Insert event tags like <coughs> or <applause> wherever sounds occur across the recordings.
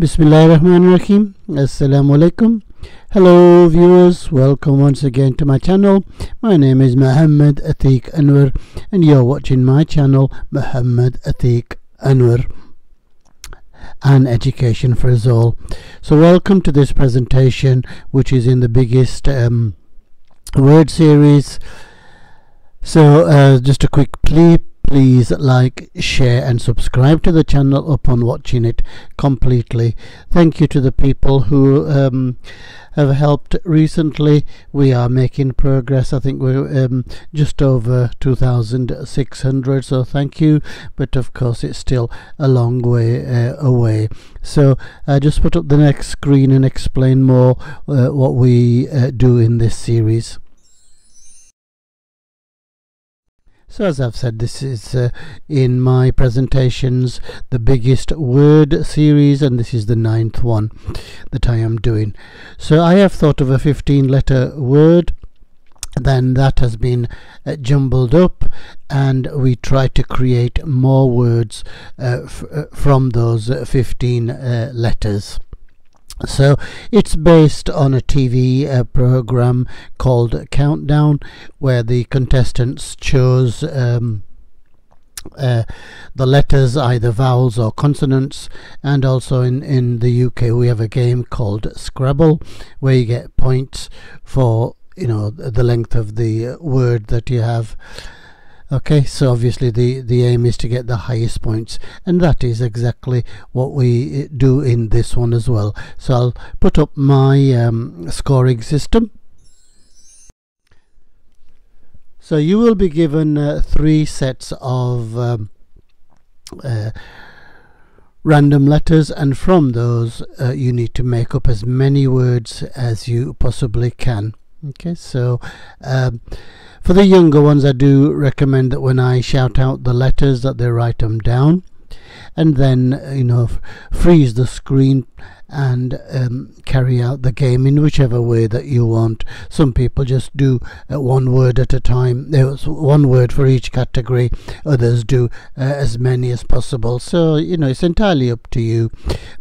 Bismillahirrahmanirrahim. Assalamu alaikum. Hello viewers, welcome once again to my channel. My name is Mohammed Atteeq Anwar and you're watching my channel Mohammed Atteeq Anwar and education for us all. So welcome to this presentation which is in the biggest um, word series. So uh, just a quick plea please like share and subscribe to the channel upon watching it completely. Thank you to the people who um, have helped recently. We are making progress. I think we're um, just over 2600 so thank you. But of course it's still a long way uh, away. So i just put up the next screen and explain more uh, what we uh, do in this series So as I've said, this is uh, in my presentations the biggest word series and this is the ninth one that I am doing. So I have thought of a 15 letter word then that has been uh, jumbled up and we try to create more words uh, uh from those uh, 15 uh, letters. So it's based on a TV uh, program called Countdown, where the contestants chose um, uh, the letters, either vowels or consonants, and also in, in the UK we have a game called Scrabble, where you get points for you know the length of the word that you have okay so obviously the the aim is to get the highest points and that is exactly what we do in this one as well. So I'll put up my um, scoring system. So you will be given uh, three sets of um, uh, random letters and from those uh, you need to make up as many words as you possibly can. Okay so um, for the younger ones, I do recommend that when I shout out the letters that they write them down and then, you know, freeze the screen and um, carry out the game in whichever way that you want. Some people just do uh, one word at a time. There's one word for each category. Others do uh, as many as possible. So you know it's entirely up to you.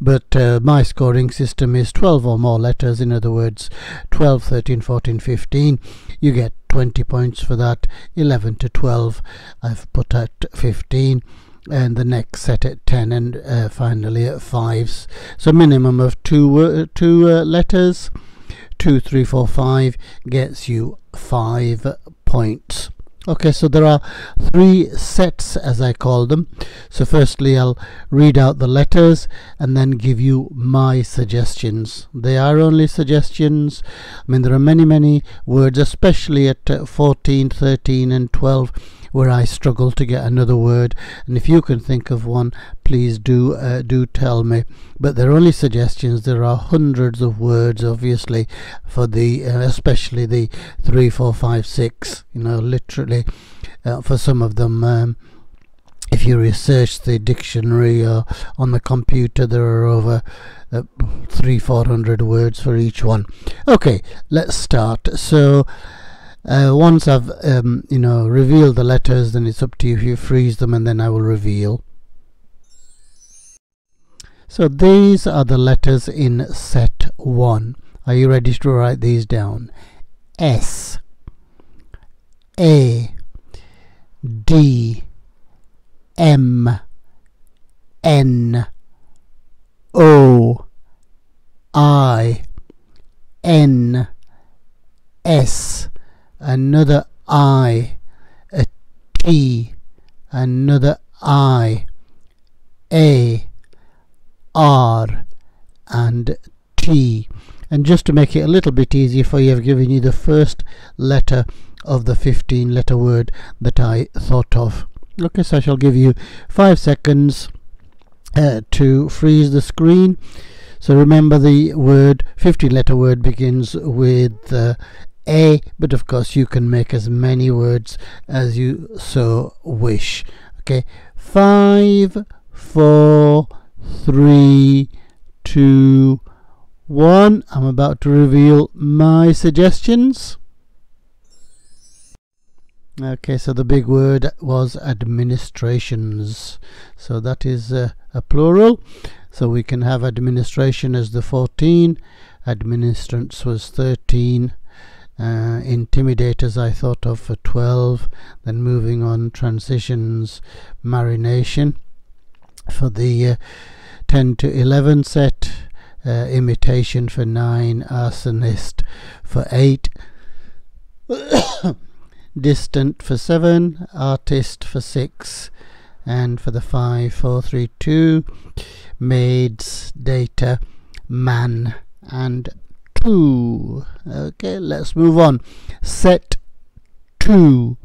But uh, my scoring system is 12 or more letters. In other words, 12, 13, 14, 15. You get 20 points for that 11 to 12 I've put at 15 and the next set at 10 and uh, finally at 5s so minimum of two uh, two uh, letters. 2 3 4 5 gets you 5 points. Okay so there are three sets as I call them. So firstly I'll read out the letters and then give you my suggestions. They are only suggestions. I mean there are many many words especially at uh, 14 13 and 12 where I struggle to get another word. And if you can think of one please do uh, do tell me. But they're only suggestions. There are hundreds of words obviously for the uh, especially the three four five six you know literally uh, for some of them um, if you research the dictionary uh, on the computer there are over uh, three four hundred words for each one. Okay let's start. So uh, once I've um, you know revealed the letters then it's up to you if you freeze them and then I will reveal. So these are the letters in set 1 are you ready to write these down? S A D M N O I N S another I, a T, another I, A, R, and T. And just to make it a little bit easier for you, I've given you the first letter of the 15 letter word that I thought of. Okay, so I shall give you five seconds uh, to freeze the screen. So remember the word, 15 letter word begins with uh, a but of course you can make as many words as you so wish okay? Five four three two one. I'm about to reveal my suggestions. Okay so the big word was administrations. So that is uh, a plural. So we can have administration as the 14 administrants was 13 uh, intimidators I thought of for 12 then moving on transitions marination. For the uh, 10 to 11 set uh, imitation for 9 arsonist for 8 <coughs> distant for 7 artist for 6 and for the 5 4 3 2 maids data man and 2 okay let's move on. Set 2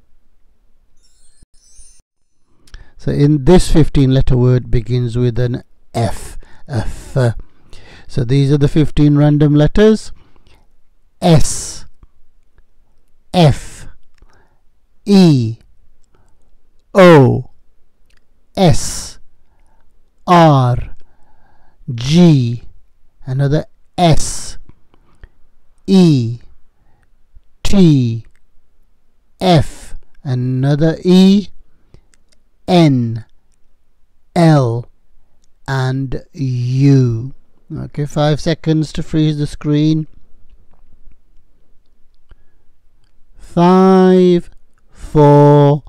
so in this 15 letter word begins with an F, F. So these are the 15 random letters. S, F, E, O, S, R, G, another S, E, T, F, another E, N, L, and U. Okay, five seconds to freeze the screen. Five, four,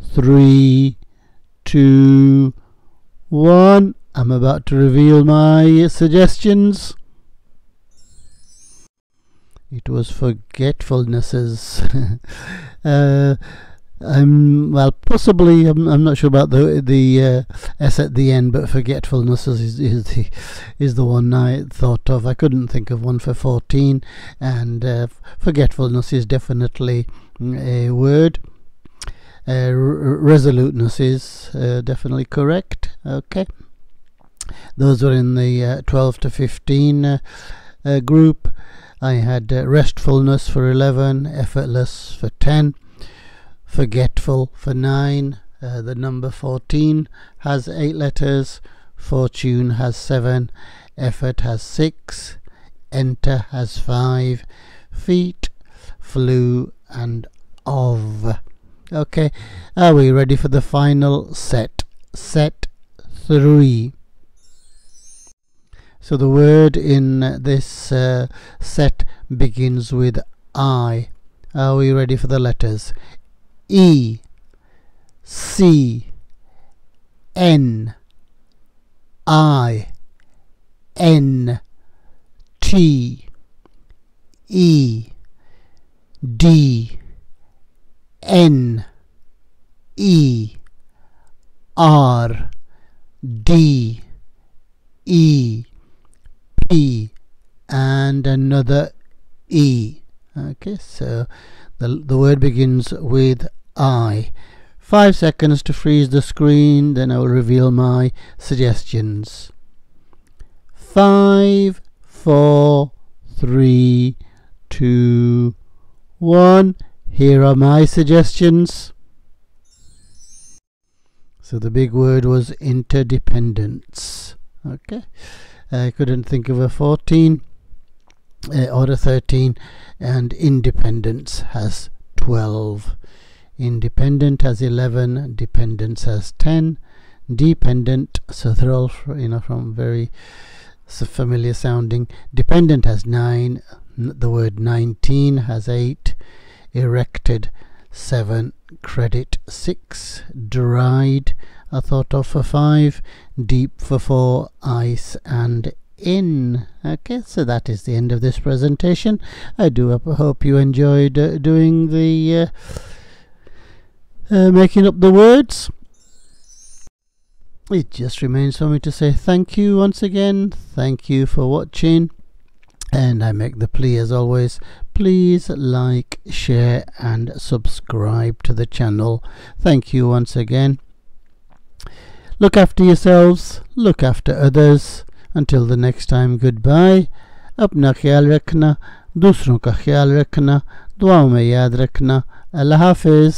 three, two, one. I'm about to reveal my suggestions. It was forgetfulnesses. <laughs> uh, um, well, possibly. I'm, I'm not sure about the the uh, S at the end, but forgetfulness is, is the is the one I thought of. I couldn't think of one for 14, and uh, forgetfulness is definitely a word. Uh, resoluteness is uh, definitely correct. Okay, those were in the uh, 12 to 15 uh, group. I had restfulness for 11, effortless for 10 forgetful for 9 uh, the number 14 has 8 letters fortune has 7 effort has 6 enter has 5 feet flew and of. Okay are we ready for the final set? Set 3 so the word in this uh, set begins with I. Are we ready for the letters? E C N I N T E D N E R D E another E. Okay, so the, the word begins with I. Five seconds to freeze the screen, then I will reveal my suggestions. Five, four, three, two, one. Here are my suggestions. So the big word was interdependence. Okay. I couldn't think of a 14 uh, or a 13 and independence has 12. Independent has 11, dependence has 10, dependent, so they're all you know from very familiar sounding. Dependent has 9, the word 19 has 8, erected 7, credit 6, dried I thought of for 5, deep for 4, ice and in. Okay, so that is the end of this presentation. I do hope you enjoyed uh, doing the uh, uh, making up the words. It just remains for me to say thank you once again. Thank you for watching. And I make the plea as always, please like, share and subscribe to the channel. Thank you once again. Look after yourselves, look after others. Until the next time, goodbye. अपना ख्याल रखना दूसरों का ख्याल रखना दुआओं में याद रखना अल्लाह हाफिज़